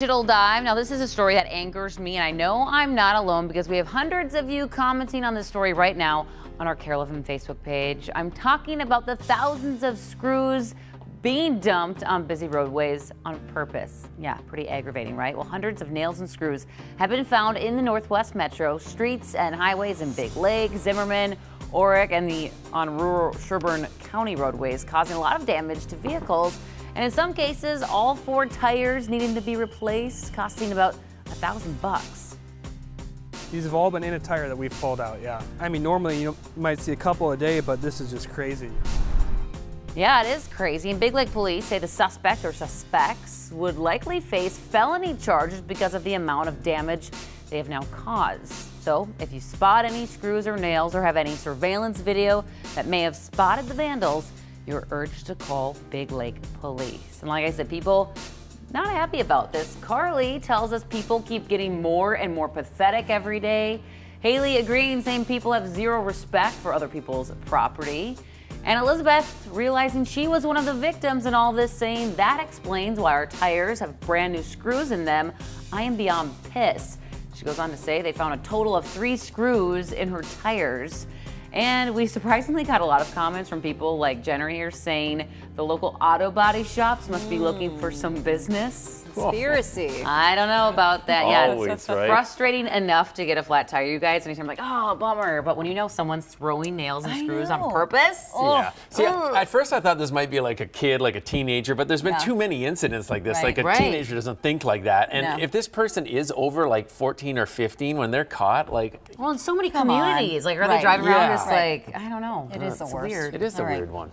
Digital Dive. Now, this is a story that angers me, and I know I'm not alone because we have hundreds of you commenting on this story right now on our KARE 11 Facebook page. I'm talking about the thousands of screws being dumped on busy roadways on purpose. Yeah, pretty aggravating, right? Well, hundreds of nails and screws have been found in the Northwest Metro, streets and highways in Big Lake, Zimmerman, Orrock, and the on rural Sherburne County roadways, causing a lot of damage to vehicles and in some cases, all four tires needing to be replaced, costing about a thousand bucks. These have all been in a tire that we've pulled out, yeah. I mean, normally you might see a couple a day, but this is just crazy. Yeah, it is crazy. And Big Lake police say the suspect or suspects would likely face felony charges because of the amount of damage they have now caused. So if you spot any screws or nails or have any surveillance video that may have spotted the vandals, you're urged to call Big Lake Police. And like I said, people not happy about this. Carly tells us people keep getting more and more pathetic every day. Haley agreeing, saying people have zero respect for other people's property. And Elizabeth realizing she was one of the victims in all this, saying that explains why our tires have brand new screws in them. I am beyond pissed. She goes on to say they found a total of three screws in her tires. And we surprisingly got a lot of comments from people like Jenner here saying the local auto body shops must be looking for some business. Conspiracy. I don't know about that. Always, yeah, it's right? frustrating enough to get a flat tire. You guys, anytime like, oh, bummer. But when you know someone's throwing nails and I screws know. on purpose, oh. Yeah. See, at first I thought this might be like a kid, like a teenager, but there's been Yeah. too many incidents like this. Right. Like a Right. teenager doesn't think like that. And No. if this person is over like 14 or 15 when they're caught, like well, in so many Come on. communities, like are they Right. driving around Yeah. Just like, I don't know. It is the It's worst. Weird. it is a All right. weird one.